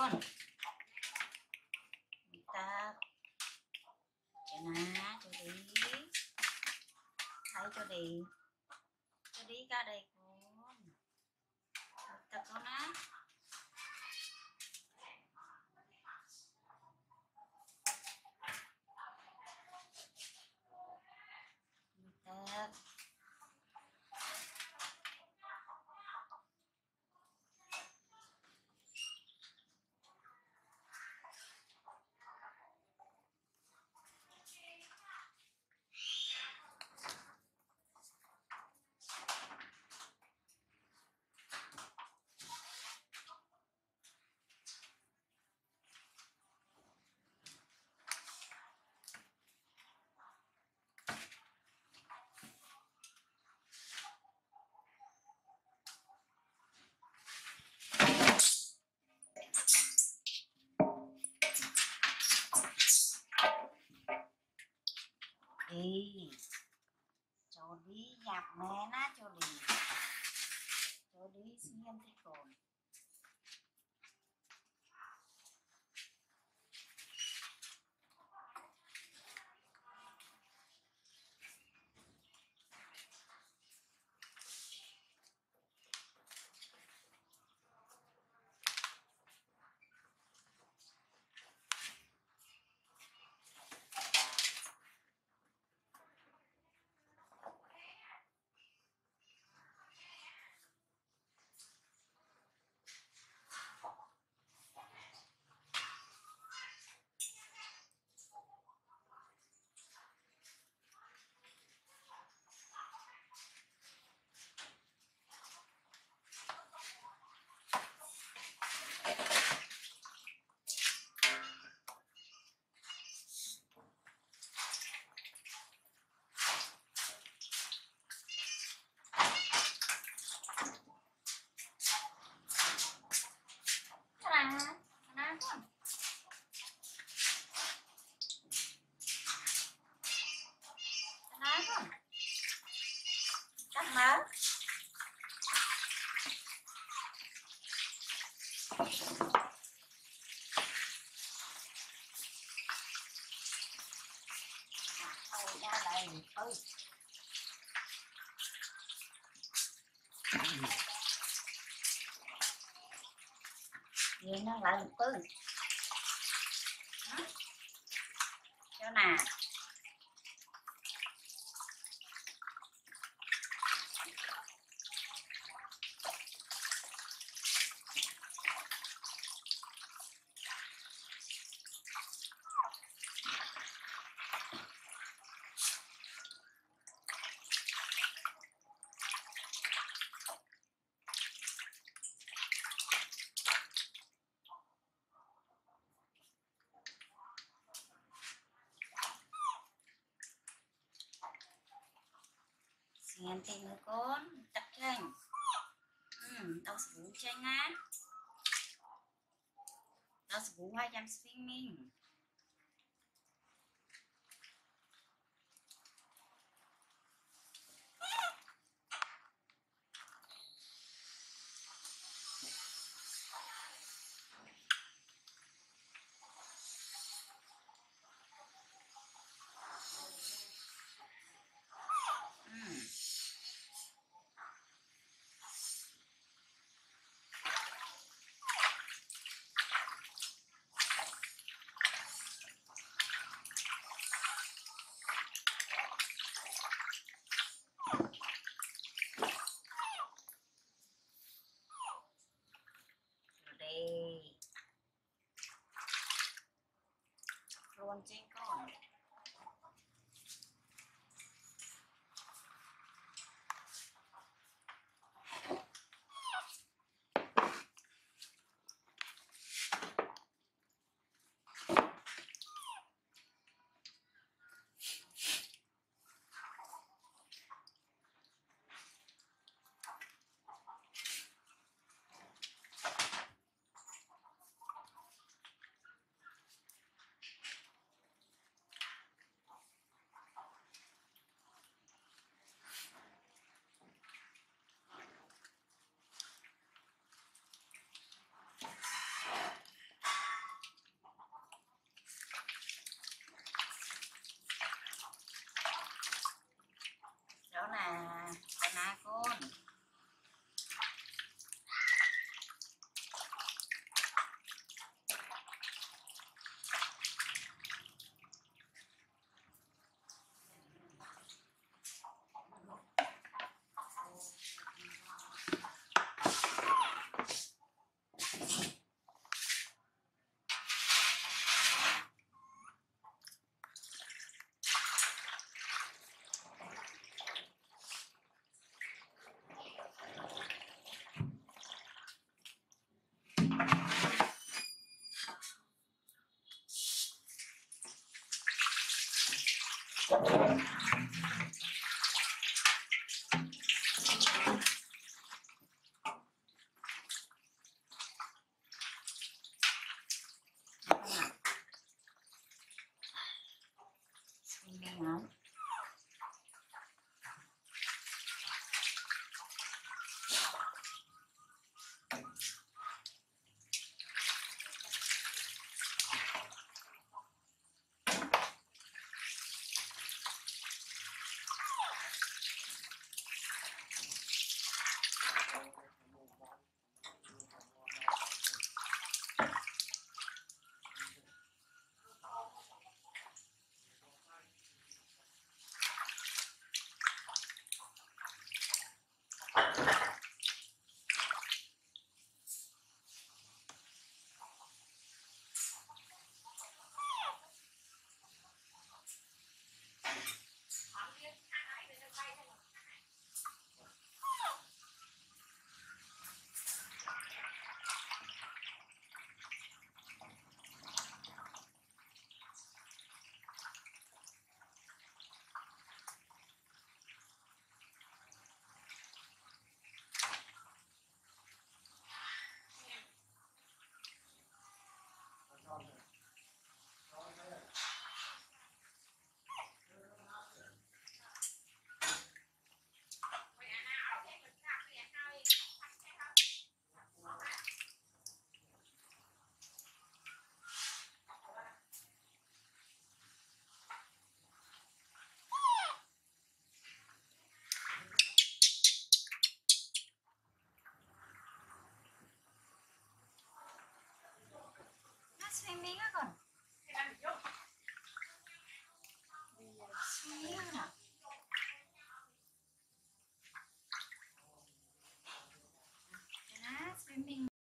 con mantap Jana Jodi. Hai Jodi. Jodi ka đây con mantap đi dạp mẹ na cho đi. Cho đi xin thích còn má Vậy nó lại một tư. Đó. Chỗ nào? ញ៉ាំចេញមើលកូនទឹកចេញអឺដល់ស្រួលចេញណាដល់ស្រួលហើយញ៉ាំស្វីងមីង bendiga con